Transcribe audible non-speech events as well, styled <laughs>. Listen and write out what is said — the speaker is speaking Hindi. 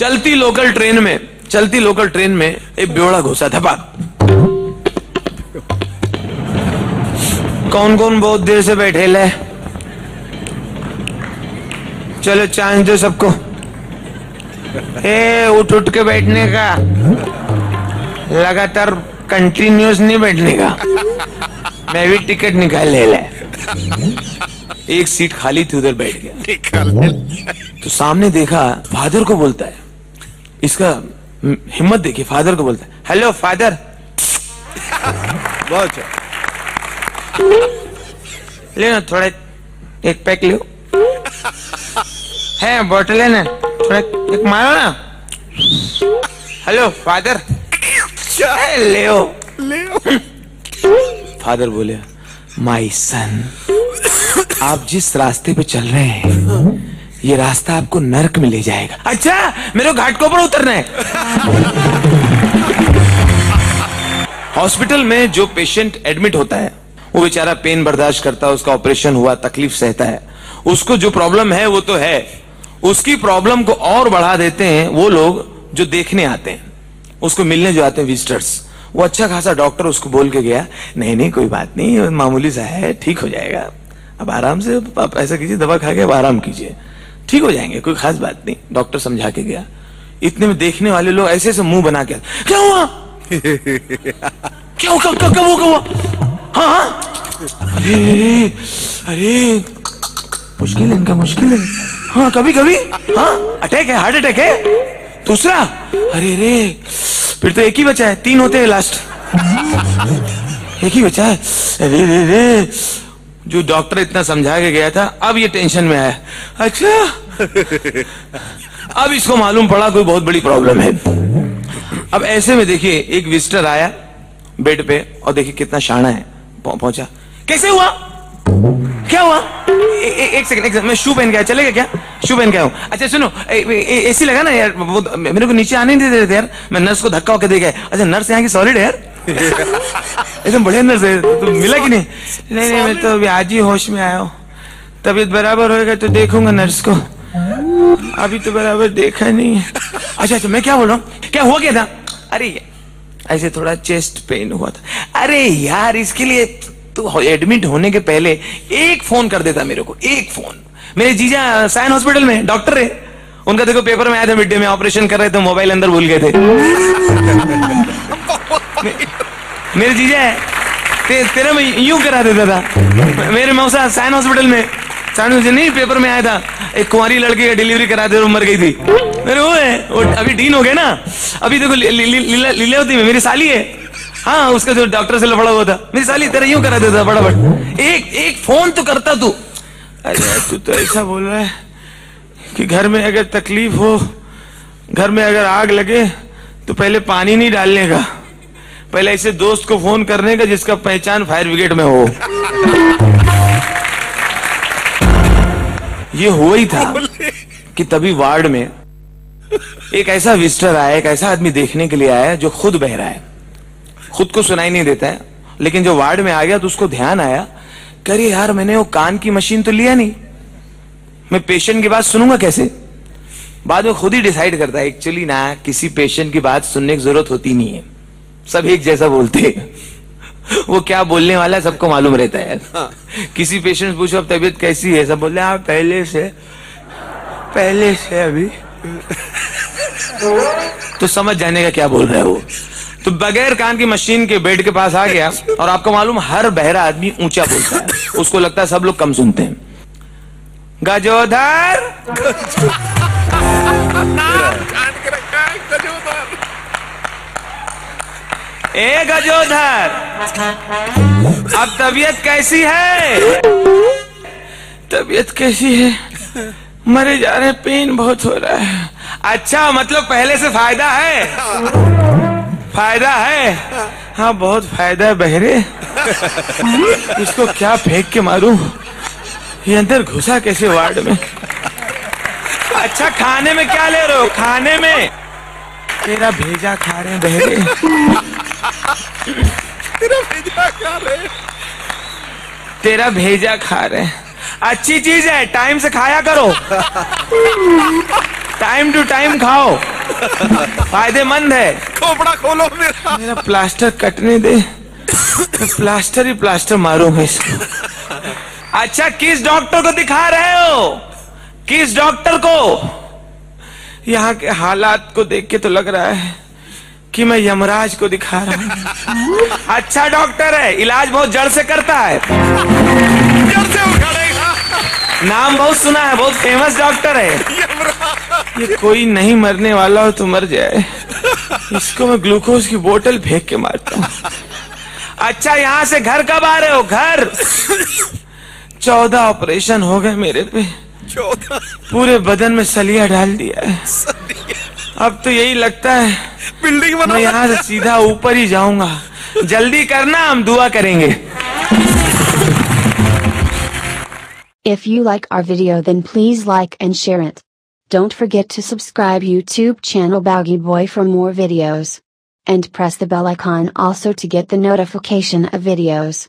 चलती लोकल ट्रेन में चलती लोकल ट्रेन में एक ब्योड़ा घुसा धपा कौन कौन बहुत देर से बैठे ले। चलो चांस दो सबको। ए उठ उठ के बैठने का। लगातार कंटिन्यूस नहीं बैठने का। मैं भी टिकट निकाल ले ले। एक सीट खाली थी उधर बैठ गया। तो सामने देखा फादर को बोलता है इसका हम्म, हिम्मत देखिए फादर को बोलता है। Hello father. बहुत अच्छा। लेना थोड़ा एक पैक लो। है बोतल है ना? थोड़ा एक मारो ना। Hello father. ले फादर बोले माई सन आप जिस रास्ते पे चल रहे हैं ये रास्ता आपको नरक में ले जाएगा। अच्छा मेरे घाट को ऊपर उतरना है। हॉस्पिटल में जो पेशेंट एडमिट होता है, वो बेचारा पेन बर्दाश्त करता है, उसका ऑपरेशन हुआ, तकलीफ़ सहता है। उसको जो प्रॉब्लम है, वो तो है। उसकी प्रॉब्लम को और बढ़ा देते हैं, वो लोग जो देखने आते हैं। उसको मिलने जो आते हैं विजिटर्स वो अच्छा खासा डॉक्टर उसको बोल के गया, नहीं नहीं, कोई बात नहीं, मामूली सा है, ठीक हो जाएगा। अब आराम से आप ऐसा कीजिए, दवा खा के अब आराम कीजिए। ठीक हो जाएँगे, कोई खास बात नहीं। डॉक्टर समझा के गया। इतने में देखने वाले लोग ऐसे ऐसे मुँह बना के क्या हुआ? क्या हुआ? कब कब हुआ? हाँ हाँ। अरे अरे। मुश्किल इनका, मुश्किल है। हाँ कभी कभी। हाँ अटैक है, हार्ट अटैक है। दूसरा। अरे रे फिर तो एक ही बचा है, तीन होते हैं लास्ट एक ही बचा है। अरे रे रे जो डॉक्टर इतना समझा के गया था अब ये टेंशन में आया अच्छा अब इसको मालूम पड़ा कोई बहुत बड़ी प्रॉब्लम है अब ऐसे में देखिए एक विजिटर आया बेड पे और देखिए कितना शाना है पहुँचा कैसे हुआ क्या हुआ ए, ए, एक सेकंड एक सेकंड मैं शू पहन गया चलेगा क्या शू पहन गया हूँ अच्छा सुनो एसी लगा ना यार वो मेरे को नीचे आने नहीं दे रहे थे यार मैं नर्स को धक्का होकर दे गया अच्छा नर्स यहाँ की सॉलिड है यार एकदम बढ़िया नर्स है। तो मिला कि नहीं? नहीं नहीं मैं तो अभी आज ही होश में आया हूँ। तबीयत बराबर होएगा तो देखूँगा नर्स को। अभी तो बराबर देखा नहीं है। अच्छा अच्छा मैं क्या बोल रहा हूँ? क्या हुआ क्या था? अरे ऐसे थोड़ा चेस्ट पेन हुआ था। अरे यार इसके लिए तो एडमिट होने के पहले एक फ़ोन कर देता मेरे को एक फ़ोन मेरे जीजा साइन हॉस्पिटल में डॉक्टर है। उनका देखो पेपर में आया था मिड डे में ऑपरेशन कर रहे थे मोबाइल अंदर भूल गए थे। मेरे जीजा ते, तेरा मैं यूँ करा देता था। मेरे मौसा साइन हॉस्पिटल में साइन मुझे नहीं पेपर में आया था। एक कुंवारी लड़की का डिलीवरी करा दे मर गई थी। मेरे वो है वो अभी डीन हो गए ना। अभी देखो लीलावती में मेरी साली है। हाँ उसका जो डॉक्टर से लफड़ा हुआ था। मेरी साली तेरा यूँ करा देता बड़ा बड़ा एक एक फ़ोन तो करता तू। अरे तू तो ऐसा बोल रहा है कि घर में अगर तकलीफ़ हो घर में अगर आग लगे तो पहले पानी नहीं डालने का। पहले ऐसे दोस्त को फ़ोन करने का जिसका पहचान फायर ब्रिगेड में हो। ये हुआ ही था कि तभी वार्ड में एक ऐसा विजिटर आया, एक ऐसा आदमी देखने के लिए आया जो खुद बह रहा है। खुद को सुनाई नहीं देता है, लेकिन जो वार्ड में आ गया तो उसको ध्यान आया करे यार, मैंने वो कान की मशीन तो लिया नहीं। मैं पेशेंट की बात सुनूँगा कैसे? बाद में खुद ही डिसाइड करता है, एक्चुअली ना, किसी पेशेंट की बात सुनने की ज़रूरत होती नहीं है। सब एक जैसा बोलते हैं। वो क्या बोलने वाला है सबको मालूम रहता है। हाँ। किसी पेशेंट पूछो अब तबीयत कैसी है? सब बोलते हैं पहले से पहले से अभी। तो समझ जाने का क्या बोल रहा है वो। तो बगैर कान की मशीन के बेड के पास आ गया और आपको मालूम हर बहरा आदमी ऊँचा बोलता है। उसको लगता है सब लोग कम सुनते हैं गजोधर। <laughs> ए गजोधर अब तबीयत कैसी है? तबीयत कैसी है? मरे जा रहे पेन बहुत हो रहा है। अच्छा मतलब पहले से फ़ायदा है? फ़ायदा है? हाँ बहुत फ़ायदा है, बहरे। इसको क्या फेंक के मारूं? ये अंदर घुसा कैसे वार्ड में? अच्छा खाने में क्या ले रहे हो? खाने में। तेरा भेजा खा रहे हैं, बहरे। तेरा भेजा खा रहे तेरा भेजा खा रहे अच्छी चीज़ है टाइम से खाया करो। टाइम टू टाइम खाओ। फ़ायदेमंद है। खोपड़ा खोलो मेरा। मेरा प्लास्टर कटने दे। प्लास्टर ही प्लास्टर मारूँगा इसको अच्छा किस डॉक्टर को दिखा रहे हो? किस डॉक्टर को? यहाँ के हालात को देख के तो लग रहा है। कि मैं यमराज को दिखा रहा हूँ। अच्छा डॉक्टर है इलाज बहुत जड़ से करता है। जड़ से नाम बहुत सुना है बहुत फ़ेमस डॉक्टर है। ये कोई नहीं मरने वाला हो तो मर जाए। इसको मैं ग्लूकोज की बोतल फेंक के मारता हूँ। अच्छा यहाँ से घर कब आ रहे हो? घर। चौदह ऑपरेशन हो गए मेरे पे। पूरे बदन में सलिया डाल दिया है। अब तो यही लगता है बिल्डिंग बना मैं यहाँ से सीधा ऊपर ही जाऊँगा जल्दी करना हम दुआ करेंगे If you like our video then please like and share it. Don't forget to subscribe YouTube channel Baggy Boy for more videos. And press the bell icon also to get the notification of videos.